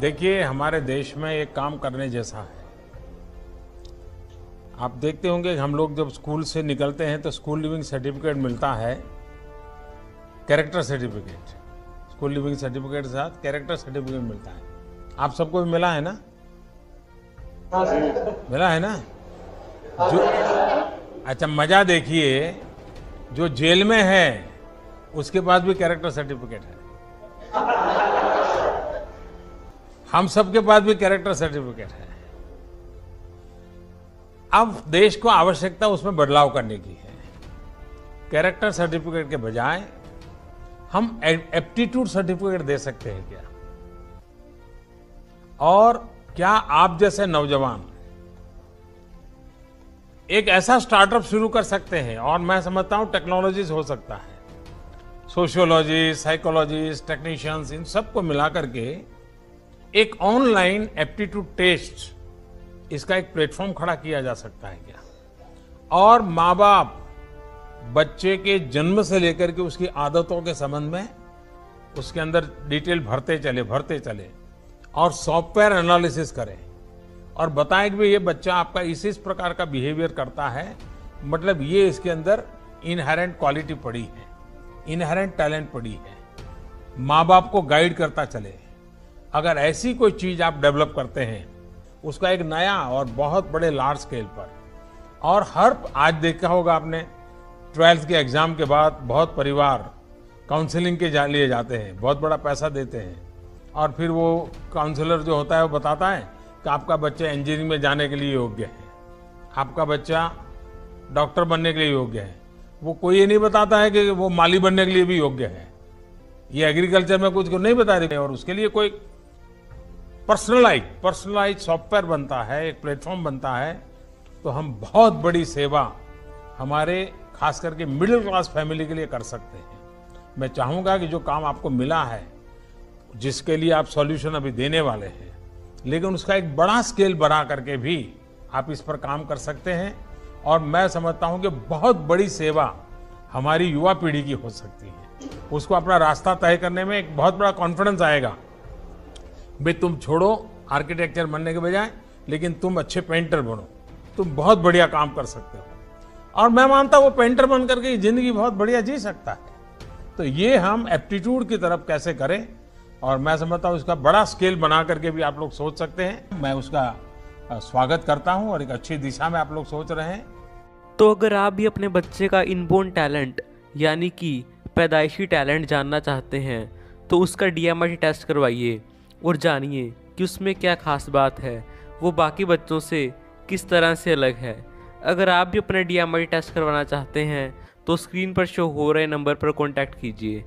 देखिए, हमारे देश में एक काम करने जैसा है। आप देखते होंगे हम लोग जब स्कूल से निकलते हैं तो स्कूल लिविंग सर्टिफिकेट मिलता है, character certificate. School living certificate के साथ कैरेक्टर सर्टिफिकेट मिलता है। आप सबको भी मिला है ना? मिला है ना? जो अच्छा मज़ा देखिए, जो जेल में है, उसके पास भी कैरेक्टर सर्टिफिकेट है। हम सबके पास भी कैरेक्टर सर्टिफिकेट है। अब देश को आवश्यकता उसमें बदलाव करने की है। कैरेक्टर सर्टिफिकेट के बजाय हम एप्टीट्यूड सर्टिफिकेट दे सकते हैं क्या? और क्या आप जैसे नौजवान एक ऐसा स्टार्टअप शुरू कर सकते हैं? और मैं समझता हूँ टेक्नोलॉजीज़ हो सकता है। सोशियोलॉजी साइकोलॉजिस्ट टेक्नीशियंस इन सबको मिलाकर के एक ऑनलाइन एप्टीट्यूड टेस्ट, इसका एक प्लेटफॉर्म खड़ा किया जा सकता है क्या? और माँ बाप बच्चे के जन्म से लेकर के उसकी आदतों के संबंध में उसके अंदर डिटेल भरते चले भरते चले और सॉफ्टवेयर एनालिसिस करें। और बताएँ कि ये बच्चा आपका इस इस प्रकार का बिहेवियर करता है मतलब ये इसके अंदर इनहेरेंट क्वालिटी पड़ी है, इनहेरेंट टैलेंट पड़ी है। माँ बाप को गाइड करता चले। अगर ऐसी कोई चीज़ आप डेवलप करते हैं उसका एक नया और बहुत बड़े लार्ज स्केल पर। और हर आज देखा होगा आपने ट्वेल्थ के एग्ज़ाम के बाद बहुत परिवार काउंसलिंग के जा, लिए जाते हैं बहुत बड़ा पैसा देते हैं। और फिर वो काउंसलर जो होता है वो बताता है कि आपका बच्चा इंजीनियरिंग में जाने के लिए योग्य है। आपका बच्चा डॉक्टर बनने के लिए योग्य है। वो कोई ये नहीं बताता है कि वो माली बनने के लिए भी योग्य है। ये एग्रीकल्चर में कुछ को नहीं बता रही और उसके लिए कोई पर्सनलाइज पर्सनलाइज सॉफ्टवेयर बनता है, एक प्लेटफॉर्म बनता है तो हम बहुत बड़ी सेवा हमारे, खास करके मिडिल क्लास फैमिली के लिए कर सकते हैं। मैं चाहूँगा कि जो काम आपको मिला है, जिसके लिए आप सॉल्यूशन अभी देने वाले हैं, लेकिन उसका एक बड़ा स्केल बना करके भी आप इस पर काम कर सकते हैं, और मैं समझता हूँ कि बहुत बड़ी सेवा हमारी युवा पीढ़ी की हो सकती है। उसको अपना रास्ता तय करने में एक बहुत बड़ा कॉन्फिडेंस आएगा। भाई तुम छोड़ो आर्किटेक्चर बनने के बजाय, लेकिन तुम अच्छे पेंटर बनो। तुम बहुत बढ़िया काम कर सकते हो। और मैं मानता हूँ वो पेंटर बन करके ज़िंदगी बहुत बढ़िया जी सकता है। तो ये हम एप्टीट्यूड की तरफ़ कैसे करें, और मैं समझता हूँ इसका बड़ा स्केल बना करके भी आप लोग सोच सकते हैं। मैं उसका स्वागत करता हूँ और एक अच्छी दिशा में आप लोग सोच रहे हैं। तो अगर आप भी अपने बच्चे का इनबोर्न टैलेंट यानी कि पैदाइशी टैलेंट जानना चाहते हैं तो उसका डी टेस्ट करवाइए। और जानिए कि उसमें क्या खास बात है। वो बाकी बच्चों से किस तरह से अलग है। अगर आप भी अपना डी टेस्ट करवाना चाहते हैं तो स्क्रीन पर शो हो रहे नंबर पर कॉन्टैक्ट कीजिए।